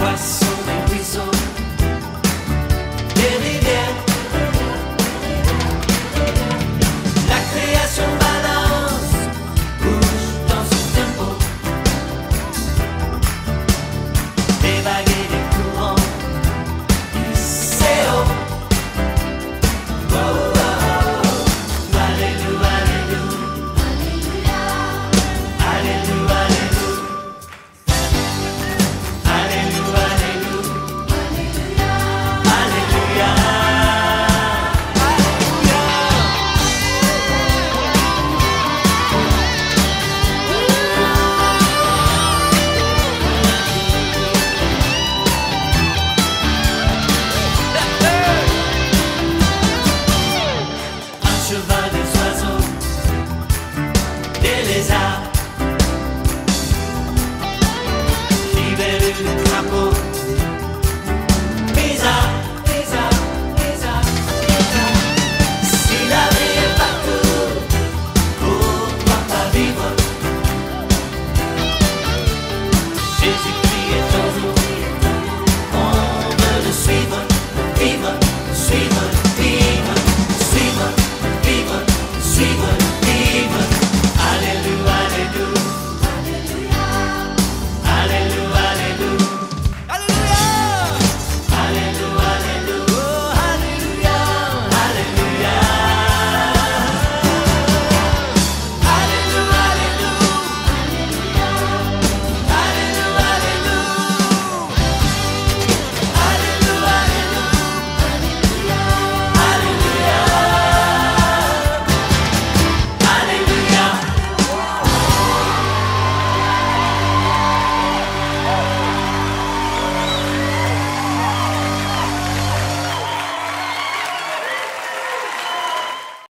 Plus. Seaman.